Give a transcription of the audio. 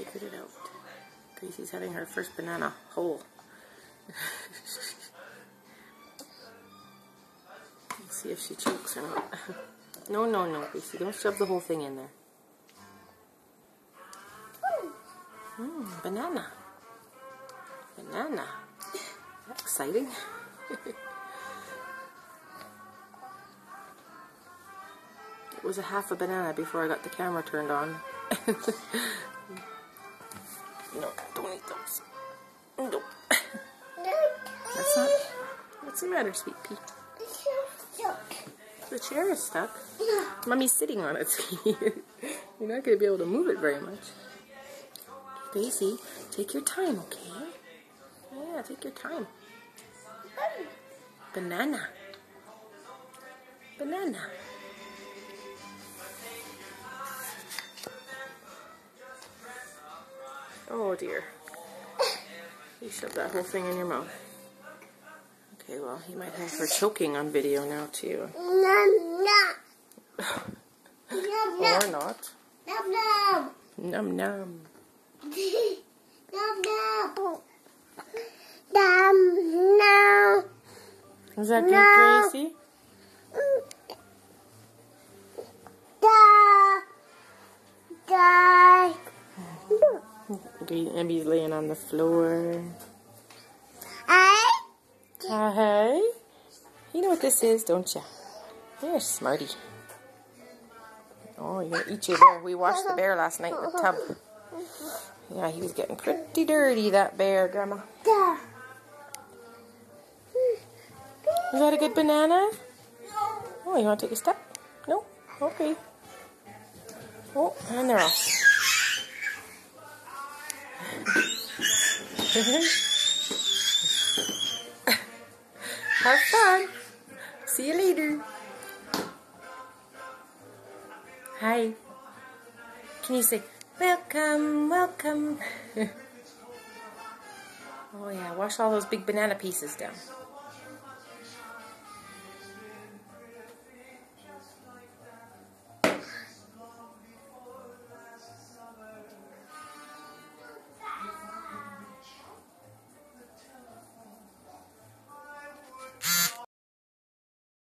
it out. Gracie's having her first banana whole. Let's see if she chokes or not. No, no, no, Gracie. Don't shove the whole thing in there. Mmm, banana. Banana. Exciting. it was a half a banana before I got the camera turned on. no, don't eat those. Nope. That's not. What's the matter, sweet pea? The chair is stuck. Mommy's sitting on it. You're not going to be able to move it very much. Daisy, take your time, okay? Yeah, take your time. Banana. Banana. Oh dear. You shoved that whole thing in your mouth. Okay, well, you might have her choking on video now, too. Nom nom. Or not. Nom nom. Num num. Nom nom. Nom nom. Is that good, Gracie? Abby's laying on the floor. Hi. Uh, hey? You know what this is, don't you? You're smarty. Oh, you're gonna eat your bear. We washed the bear last night in the tub. Yeah, he was getting pretty dirty, that bear, Grandma. Da. Is that a good banana? Oh, you want to take a step? No? Okay. Oh, and they're off. Have fun. See you later. Hi. Can you say, welcome, welcome? oh yeah, wash all those big banana pieces down.